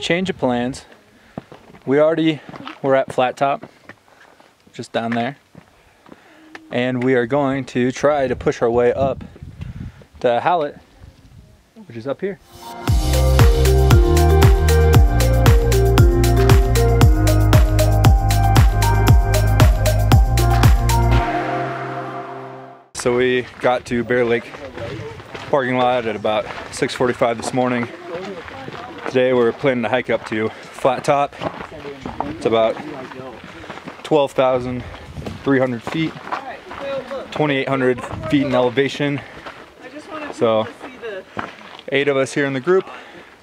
Change of plans. We already were at Flat Top, just down there. And we are going to try to push our way up to Hallett, which is up here. So we got to Bear Lake parking lot at about 6.45 this morning. Today we're planning to hike up to Flat Top. It's about 12,300 feet, 2,800 feet in elevation. So eight of us here in the group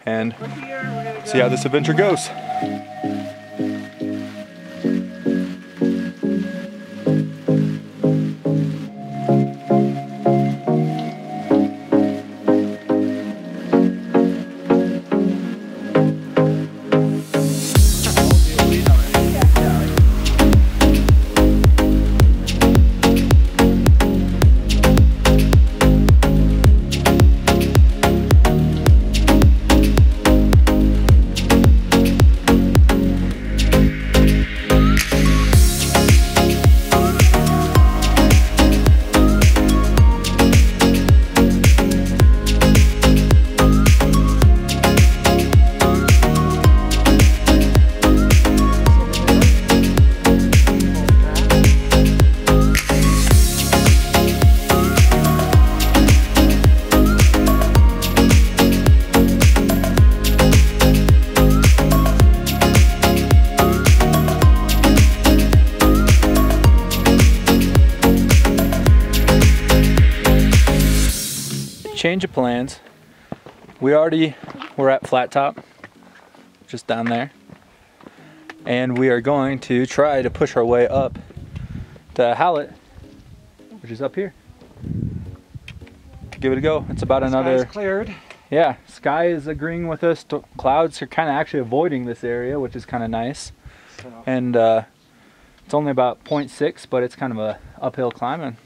and see how this adventure goes. Change of plans. We already were at Flat Top, just down there. And we are going to try to push our way up to Hallett, which is up here. Give it a go. It's about another. Sky's cleared. Yeah, sky is agreeing with us. Clouds are kind of actually avoiding this area, which is kind of nice. So. And uh, it's only about 0.6, but it's kind of a uphill climbing.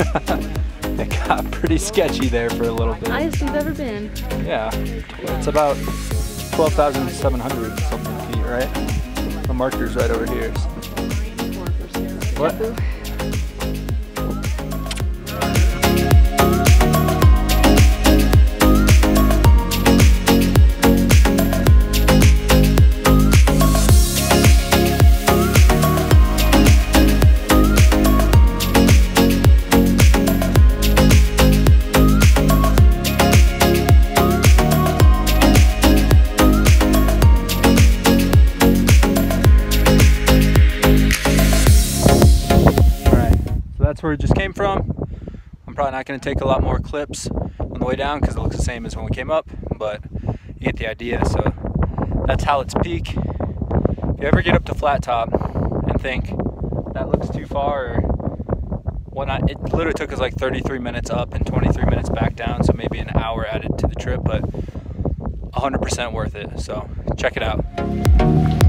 It got pretty sketchy there for a little bit. Highest we've ever been. Yeah, it's about 12,700 something feet, right? The marker's right over here. What? That's where it just came from. I'm probably not going to take a lot more clips on the way down because it looks the same as when we came up, but you get the idea. So that's Hallett's Peak. If you ever get up to Flat Top and think that looks too far or whatnot, it literally took us like 33 minutes up and 23 minutes back down, so maybe an hour added to the trip, but 100% worth it. So check it out.